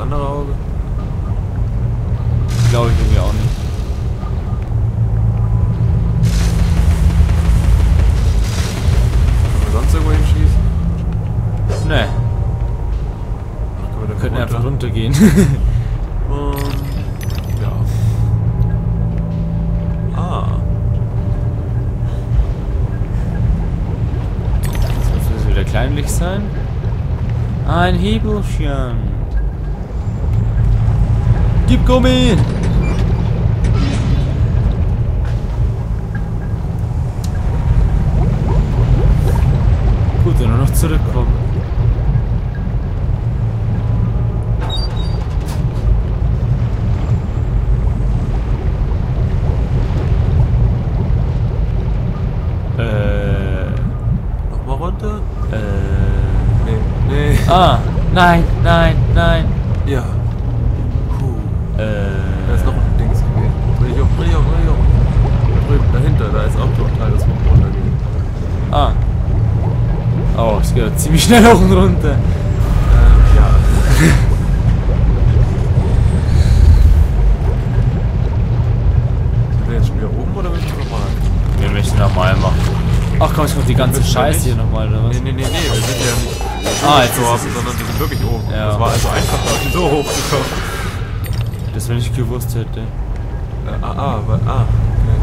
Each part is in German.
andere Auge? Glaube ich irgendwie auch nicht. Können wir sonst irgendwo hinschießen? Ne, wir könnten runter? einfach runtergehen. Ähm, ja. Ah. Jetzt muss es wieder kleinlich sein. Ein Hebelchen. Gib Gummi! Gut, dann noch zurückkommen. Äh. Nochmal runter? Äh. Nee. Nee. Ah! Nein, nein, nein! Dreh dich um. Da drüben, dahinter, da ist auch noch ein Teil, das noch runtergeht. Ah. Oh, es geht ziemlich schnell hoch und runter. Ähm, ja. Sind wir jetzt schon wieder oben oder müssen wir nochmal? Wir möchten nochmal machen. Ach komm, es kommt die ganze Scheiße hier nochmal, oder was? Nee, nee, nee, nee, wir sind ja nicht Ah, jetzt es- sondern wir sind wirklich oben. Ja. Das war also einfacher, so hoch zu kommen. Das wenn ich gewusst hätte. Ah, aber, ah, okay.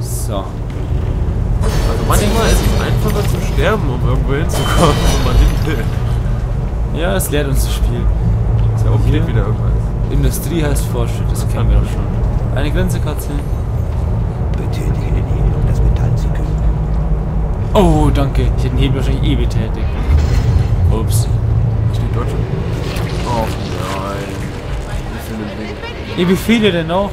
So. Also manchmal ist es einfacher zu sterben, um irgendwo hinzukommen, wo man hin will. Ja, es lehrt uns das Spiel. Ist ja steht wieder irgendwas. Industrie heißt Fortschritt, das kennen wir doch schon. Eine Grenze, Katze. Betätige den Hebel, um das Metall zu kühlen. Oh, danke. Ich hätte den Hebel wahrscheinlich eh betätigt. Ups. Steht dort schon. Oh Eh, wie viele denn noch?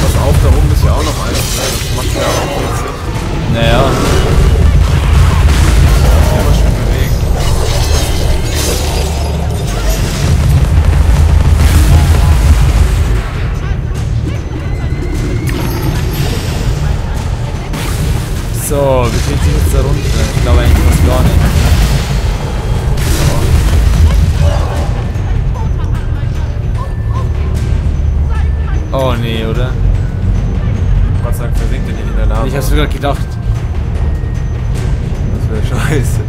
Pass auf, da oben ist ja auch noch eins. ne? Das macht ja auch witzig. Naja. So, wie sind jetzt da runter? Nee, oder? Was sagt, versinkt denn nicht in der Lava? Ich hab's sogar gedacht. Das wäre scheiße.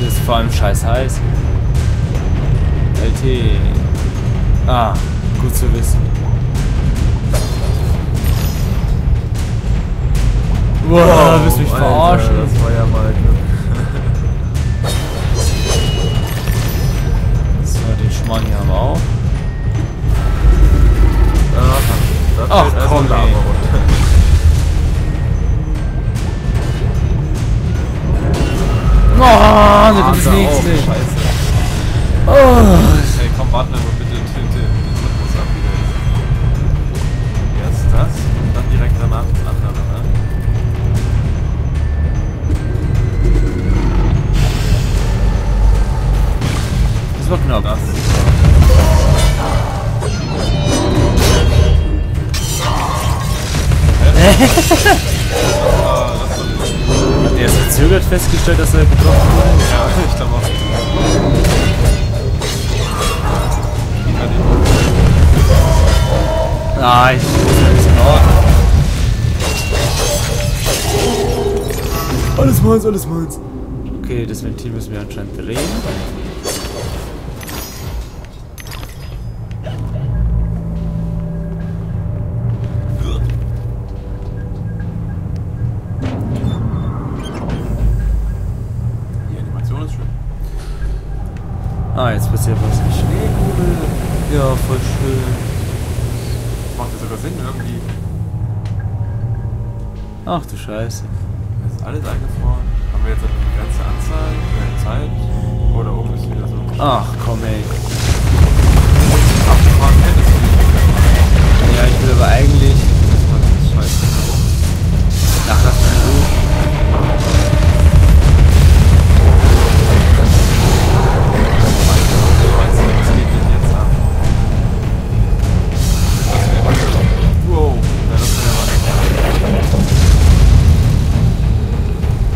Das ist vor allem scheiß heiß. LT. Ah, gut zu wissen. Wow, du willst mich Alter, verarschen. Das war ja mal Glück. So, den Schmarrn hier haben wir auch. Komm, Lava runter. Oh, da kommt Ah, das da auch. nächste. Scheiße. Oh. Hey, komm, warten wir Hat er jetzt verzögert festgestellt, dass er getroffen wurde? Ja, ich glaube auch. Ah, ich ist in Ordnung. Alles meins, alles meins. Okay, das Ventil müssen wir anscheinend drehen. Ah, jetzt passiert was. Schneekugel. Ja, voll schön. Macht ja sogar Sinn irgendwie. Ach du Scheiße. Das ist alles eingefroren. Haben wir jetzt eine begrenzte Anzahl, eine Zeit? Oder oben ist wieder so. Ach komm ey. Abgefahren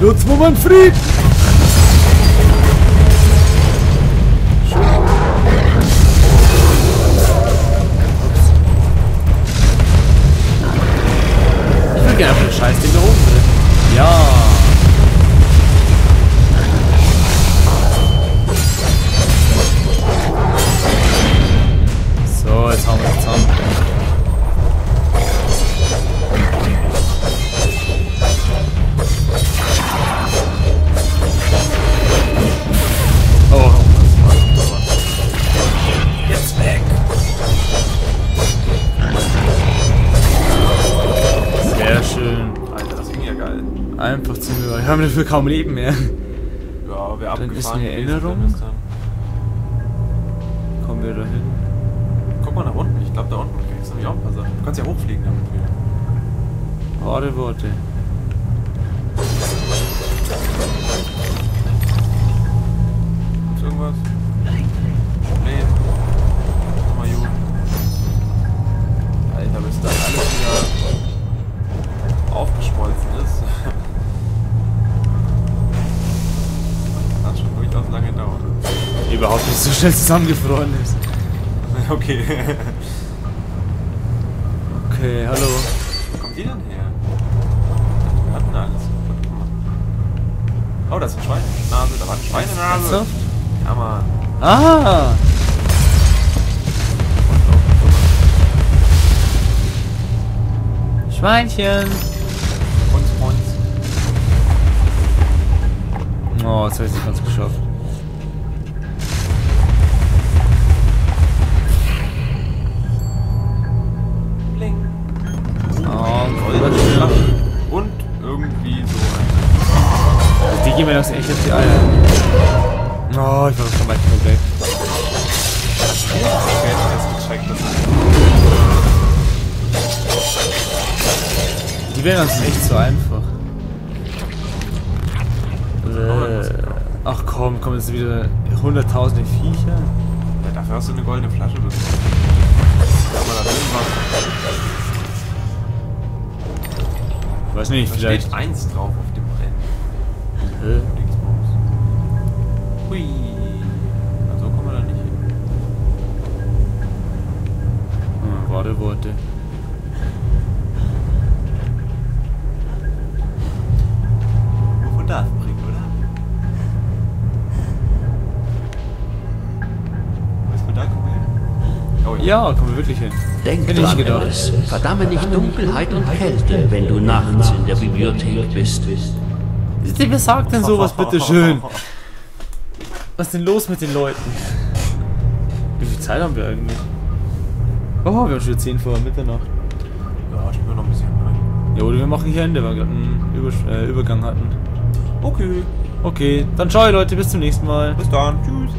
Lutz Fried! Ich will gerne auf den Scheiß, den da oben drin. Ja. Einfach zu mir. Wir haben dafür kaum Leben mehr. Ja, wer Dann ist eine Erinnerung. ist Kommen wir da hin? Guck mal nach unten. Ich glaube, da unten kriegst du nämlich auch ein paar Sachen. Du kannst ja hochfliegen damit wieder. Warte, warte. Gibt's irgendwas? Schnell zusammengefroren ist. Okay. Okay, hallo. Wo kommt die denn her? Wir hatten alles. Oh, das ist ein Schweinenase. Da war ein Schweinenase. Ja, Mann. Ah! Schweinchen! Und, und. Oh, jetzt habe ich es nicht ganz geschafft. Das auf die Eier. Oh, ich war schon weit genug weg. Okay, erst gecheckt, dass Die wären uns echt so einfach. Äh, Ach komm, kommen jetzt wieder hunderttausende Viecher. Ja, dafür hast du eine goldene Flasche. Sag mal, da drin was. Weiß nicht, Da vielleicht. steht eins drauf auf dem Rennen. Hui. Na, so kommen wir da nicht hin. Hm, warte, warte. Nur von da bringen, oder? Was von da kommen wir hin? Oh Ja, kommen wir wirklich hin. Denk Hätte ich dran, gedacht. Alice. Verdamme nicht Dunkelheit und Kälte, wenn du nachts in der Bibliothek bist. Wer sagt denn sowas, bitteschön? Was ist denn los mit den Leuten? Wie viel Zeit haben wir eigentlich? Oh, wir haben schon wieder 10 vor Mitternacht. Ja, ich bin noch ein bisschen rein. Ja, oder wir machen hier Ende, weil wir gerade einen Über äh, Übergang hatten. Okay. Okay, dann ciao Leute, bis zum nächsten Mal. Bis dann. Tschüss.